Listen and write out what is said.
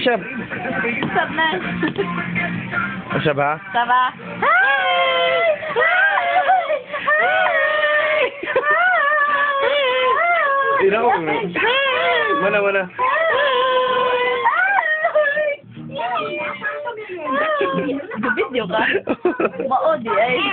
وشب وشبها شبها ولا ولا. بدي وقع ما